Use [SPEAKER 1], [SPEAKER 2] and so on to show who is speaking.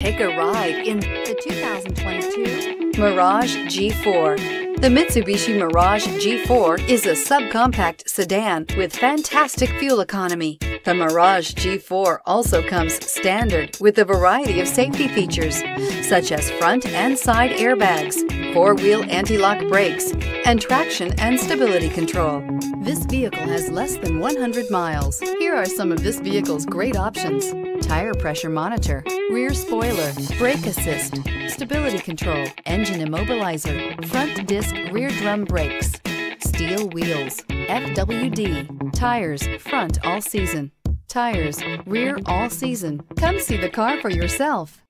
[SPEAKER 1] Take a ride in the 2022 Mirage G4. The Mitsubishi Mirage G4 is a subcompact sedan with fantastic fuel economy. The Mirage G4 also comes standard with a variety of safety features, such as front and side airbags, four-wheel anti-lock brakes, and traction and stability control. This vehicle has less than 100 miles. Here are some of this vehicle's great options. Tire pressure monitor, rear spoiler, brake assist, stability control, engine immobilizer, front disc rear drum brakes, steel wheels, FWD, tires, front all season, tires, rear all season. Come see the car for yourself.